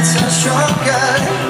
it's a strong stronger